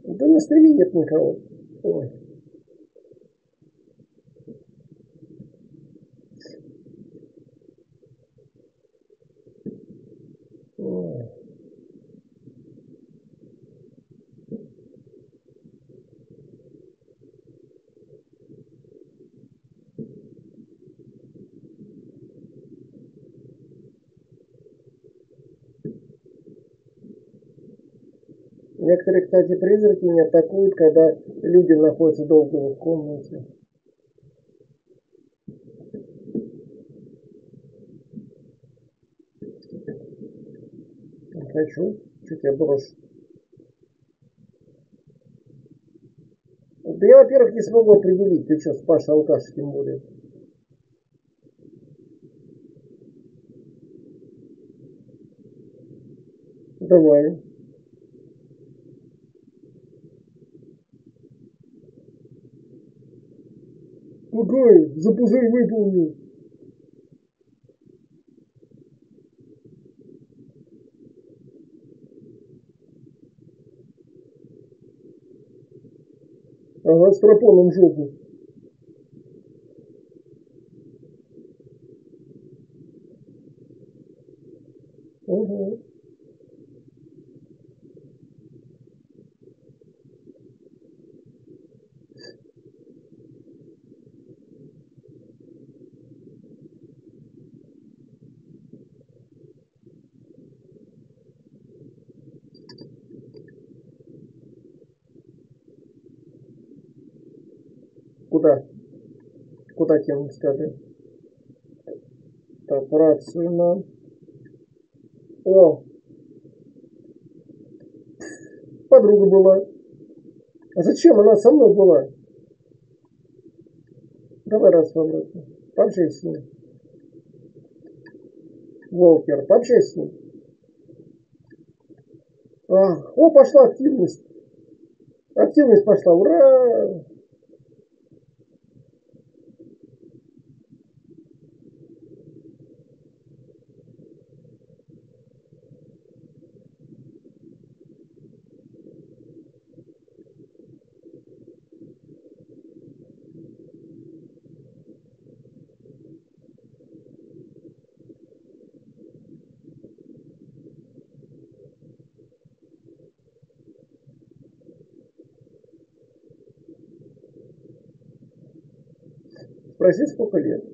Да на стриме нет никого. Ой. Некоторые, кстати, призраки не атакуют, когда люди находятся долго в комнате. хочу, чуть я брошу. Да я, во-первых, не смогу определить, ты что, с Пашей алкаш тем более. Давай. Какой? За пузырь выполнил. Ага, с пропоном жопу. Угу. Куда? Куда тему скажи? Так, рацию нам. О! Подруга была. А зачем она со мной была? Давай раз в обратно. Пообщайся с ним. Волкер, пообщайся с ним. О, пошла активность. Активность пошла. Ура! Спроси, сколько лет.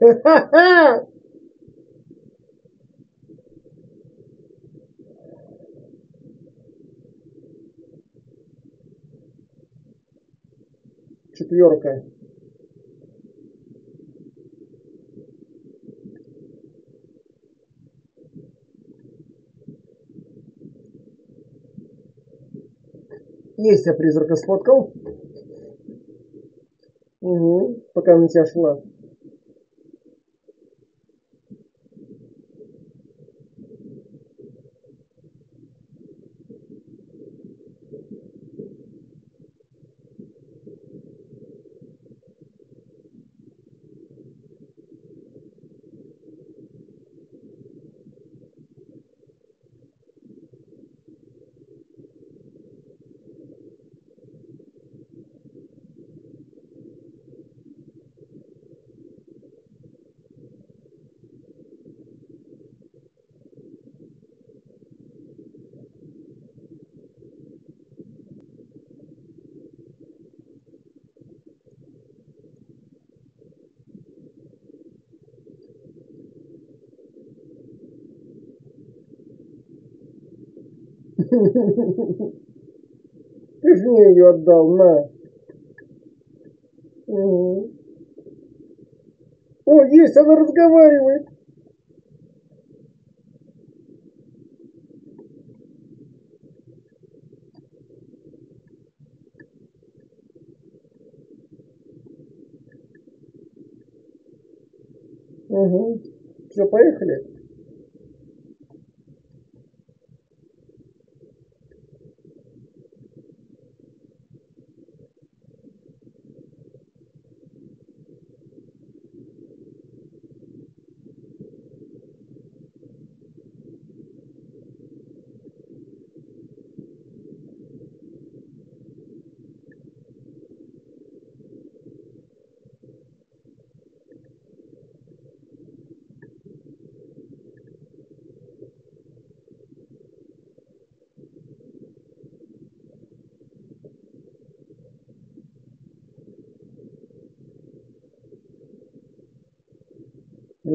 Ха-ха-ха! четверка Есть, я призрака сфоткал. Угу, пока на тебя шла. Ты же мне ее отдал, на. О, есть, она разговаривает. Угу. Все, поехали.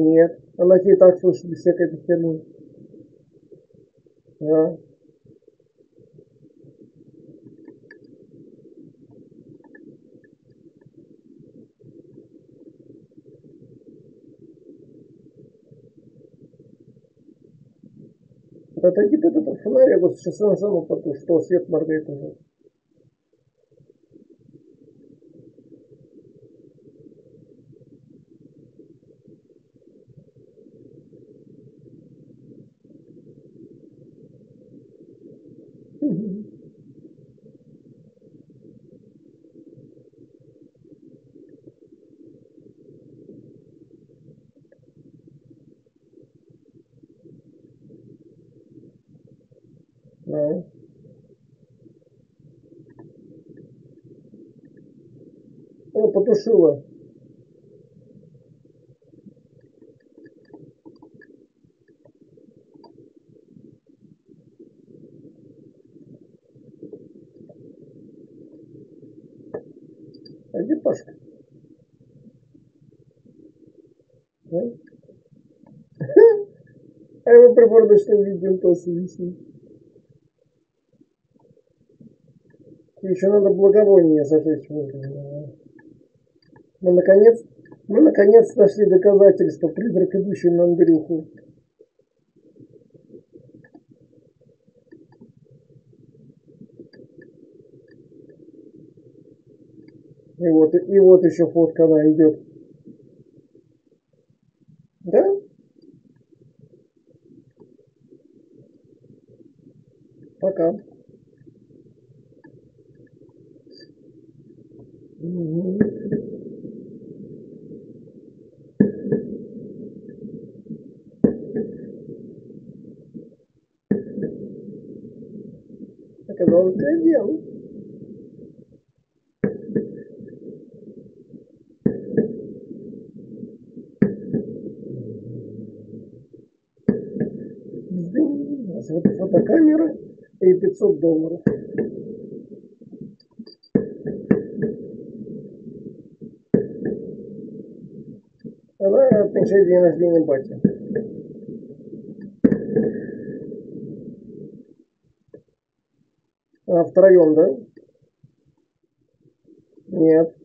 Нет, она тебе так слышит без всякой херни. А? Отойди от этого фонаря, вот сейчас сам упаду, что свет моргает уже. Да. Потушила. А где Пашка? Да? А его приборочным видео тоже висит. Еще надо благовоние зажечь. Мы наконец, мы наконец нашли доказательства призрак, идущий на Андрюху. И вот, и вот еще фотка она идет. Да? Пока. Угу. Оказалось, один. Вот фотокамера и 500 долларов. Она отмечает день рождения бати. А втроем, да? Нет.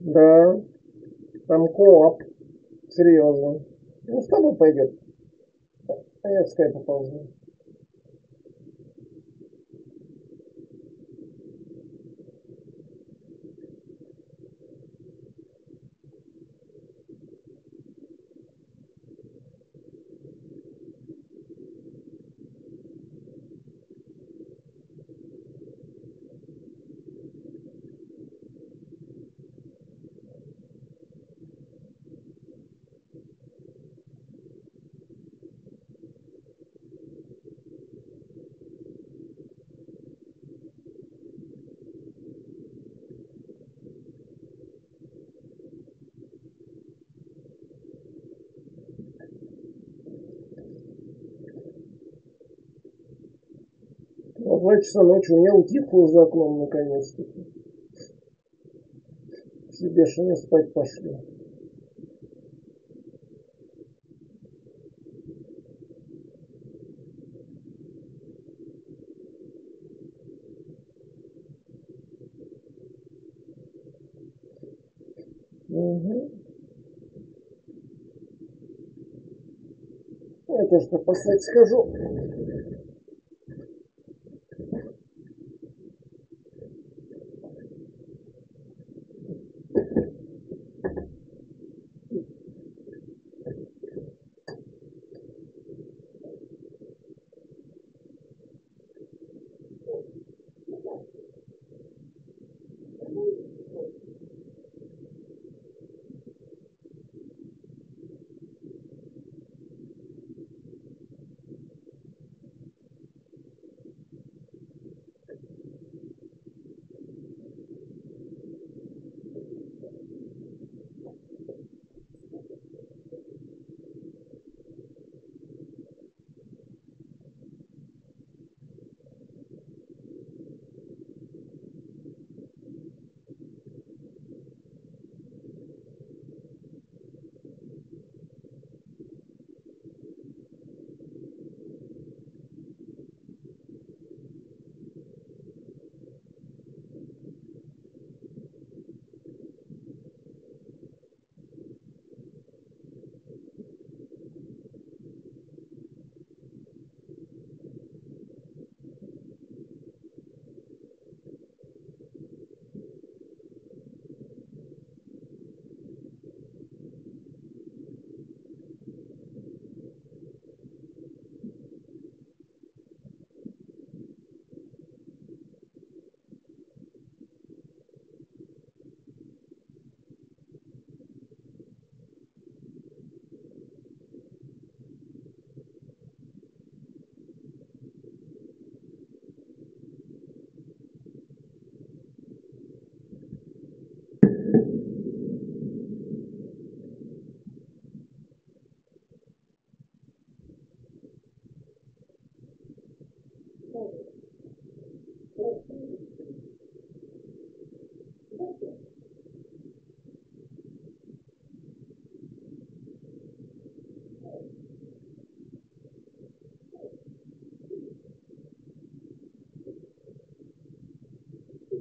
Да. Там кооп. Серьезно. Ну, с тобой пойдет. А я в скайп поползу. В два часа ночи у меня утихло за окном наконец-таки. Все бешеные спать пошли. Угу. Я тоже посмотреть схожу.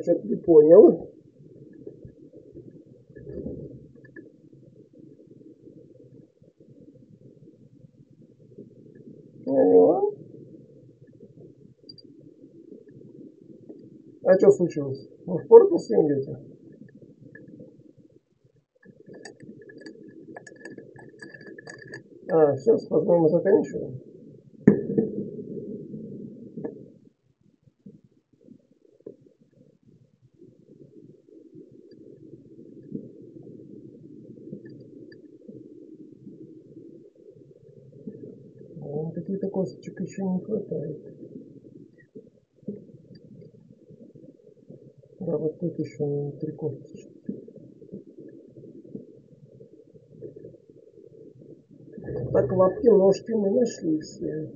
Я что-то не понял. Алло. А что случилось? Вы в порт идете? А, все, с мы заканчиваем. Еще не хватает. Да, вот тут еще три косточки. Так, лапки, ножки мы нашли все.